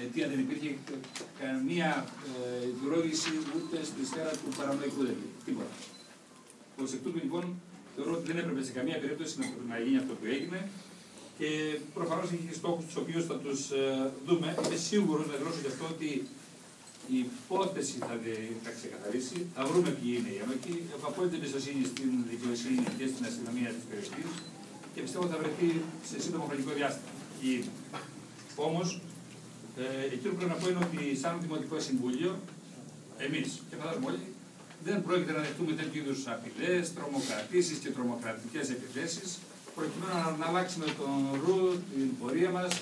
αιτία δεν υπήρχε καμία ε, επιρρόγηση ούτε στη σφαίρα του παρανοϊκού δηλαδή. Τίποτα. Ω εκ τούτου λοιπόν θεωρώ ότι δεν έπρεπε σε καμία περίπτωση να, να γίνει αυτό που έγινε και προφανώς έχει στόχους τους οποίους θα τους ε, δούμε. Είμαι σίγουρος να δηλώσω γι' αυτό ότι η υπόθεση θα, θα ξεκαθαρίσει, θα βρούμε ποιοι είναι οι έμακοι. Έχω απόλυτη εμπιστοσύνη στην δικαιοσύνη και στην αστυνομία της περιοχής και πιστεύω ότι θα βρεθεί σε σύντομο χρονικό διάστημα. Όμως, ε, εκείνο που πρέπει να πω είναι ότι σαν Δημοτικό Συμβούλιο, εμείς και φαντάζομαι όλοι, δεν πρόκειται να δεχτούμε τέτοιου είδους απειλές, τρομοκρατήσεις και τρομοκρατικές επιθέσεις, προκειμένου να αλλάξουμε τον ρου, την πορεία μας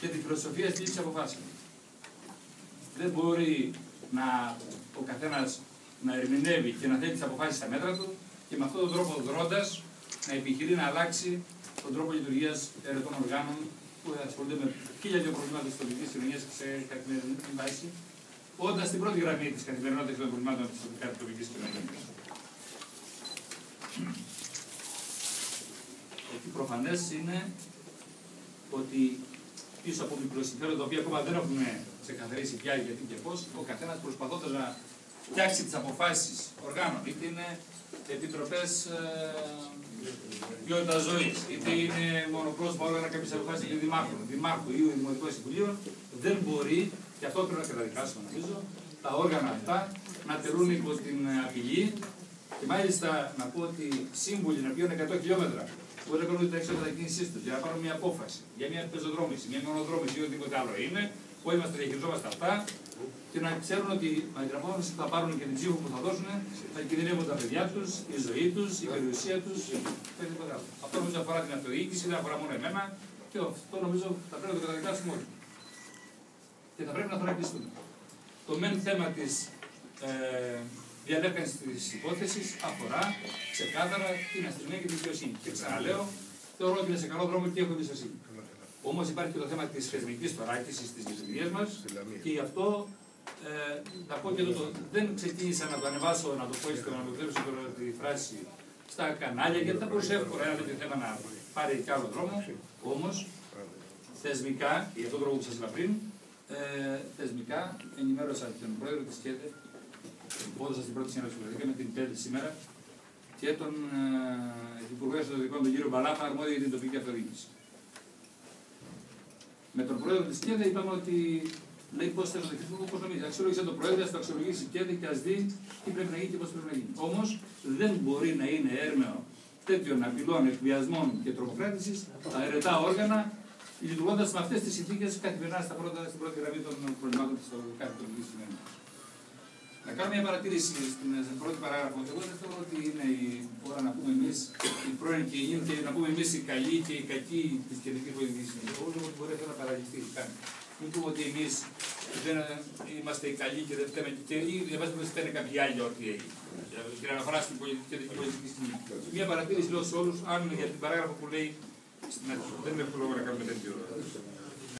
και τη φιλοσοφία της λήψη αποφάσεων. Δεν μπορεί να, ο καθένας να ερμηνεύει και να θέτει τις αποφάσεις στα μέτρα του και με αυτόν τον τρόπο δρώντας να επιχειρεί να αλλάξει τον τρόπο λειτουργίας ερετών οργάνων που ασχολούνται με χίλια δύο προβλήματα της τοπικής κοινωνία σε καθημερινή βάση, όντας στην πρώτη γραμμή της καθημερινότητας των προβλημάτων της τοπική κοινωνίας. Εκεί προφανές είναι ότι πίσω από μικροσυμφέροντα, τα οποία ακόμα δεν έχουμε ξεκαθαρίσει πια γιατί και πώς, ο καθένας προσπαθώντας να φτιάξει τις αποφάσεις οργάνων, είτε είναι επιτροπές ε, ποιότητας ζωής, είτε είναι μονοπρόσωπα όργανα κάποιες αποφάσεις του Δημάρχου, Δημάρχου ή Δημοτικών Συμβουλίων, δεν μπορεί, και αυτό πρέπει να καταδικάσουμε νομίζω, τα όργανα αυτά να τερούν υπό την απειλή. Και μάλιστα να πω ότι σύμβουλοι να πηγαίνουν 100 χιλιόμετρα μπορεί να κάνουν τα έξοδα κίνησή τους για να πάρουν μια απόφαση για μια πεζοδρόμηση, μια μονοδρόμηση ή οτιδήποτε άλλο είναι, που είμαστε διαχειριζόμαστε αυτά και να ξέρουν ότι με την απόφαση που θα πάρουν και την ψήφο που θα δώσουν θα κινδυνεύουν τα παιδιά τους, η ζωή τους, η περιουσία τους Αυτό νομίζω αφορά την αυτοδιοίκηση, δεν αφορά μόνο εμένα και αυτό νομίζω θα πρέπει να το καταδικάσουμε όλοι. Και θα πρέπει να θωρακιστούμε. Το μεν θέμα της ε, διαλέπτανση της υπόθεσης αφορά ξεκάθαρα την αστυνομία και την δικαιοσύνη. Και ξαναλέω, θεωρώ ότι είναι σε καλό δρόμο και έχω εμπιστοσύνη. Όμως υπάρχει και το θέμα της θεσμικής θωράκιση της λειτουργίας μας και γι' αυτό ε, να πω και εδώ, δεν ξεκίνησα να το ανεβάσω, να το πω έτσι, να το κλέψω τη φράση στα κανάλια, γιατί θα μπορούσε εύκολα ένα τέτοιο θέμα να πάρει και άλλο δρόμο. Όμως, θεσμικά, για τον τρόπο που σας είπα πριν, ε, θεσμικά ενημέρωσα τον πρόεδρο της ΚΕΔΕ, υπόδοσα στην πρώτη συνέντευξη που με την πέμπτη σήμερα, και τον ε, Υπουργό Εσωτερικών, τον κύριο Μπαλάφα, αρμόδιο για την τοπική αυτοδιοίκηση. Με τον πρόεδρο της ΚΕΔΕ είπαμε ότι λέει πώς θέλει να το όπω νομίζει. Αξιολόγησε το πρόεδρο, α το αξιολογήσει η ΚΕΔΕ και ας δει τι πρέπει να γίνει και πώς πρέπει να γίνει. Όμως δεν μπορεί να είναι έρμεο τέτοιων απειλών, εκβιασμών και τρομοκράτησης τα αιρετά όργανα λειτουργώντας με αυτές τις συνθήκες καθημερινά στα πρώτα, στην πρώτη γραμμή των προβλημάτων της κάθε τοπική κοινωνία. Να κάνω μια παρατήρηση στην πρώτη παράγραφο. Εγώ δεν θεωρώ ότι είναι η ώρα να πούμε εμείς οι πρώην και οι και να πούμε εμείς οι καλοί και οι κακοί της κεντρικής πολιτικής συνέχεια. Εγώ ότι μπορεί να παραγγελθεί. Μην πούμε ότι εμείς δεν είμαστε οι καλοί και δεν φταίμε και ή δεν βάζουμε φταίνε κάποιοι άλλοι ό,τι έγινε. Για να αναφορά στην κεντρική πολιτική συνέχεια. Μια παρατήρηση λέω σε όλους, αν για την παράγραφο που λέει. Δεν έχουμε λόγο να κάνουμε τέτοιο.